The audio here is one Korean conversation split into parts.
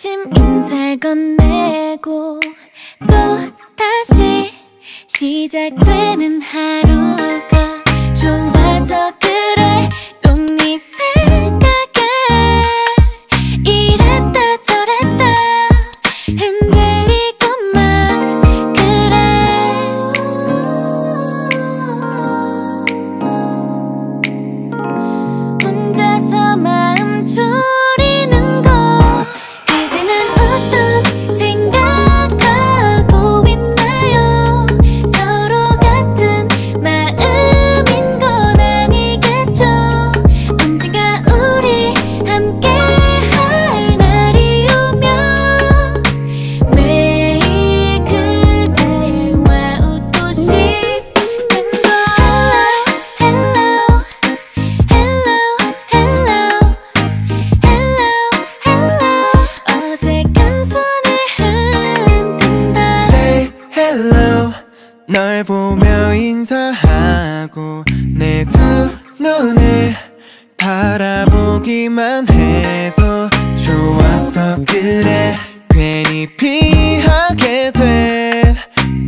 날 건네고 또 다시 시작되는 하루가 좋아서 널 보며 인사하고 내 두 눈을 바라보기만 해도 좋았어 그래. 괜히 피하게 돼.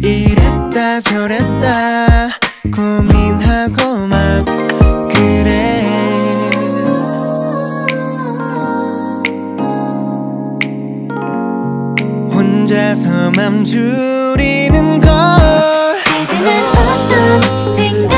이랬다 저랬다 고민하고 막 그래. 혼자서 맘 줄이는 걸 그대는 어떤 생각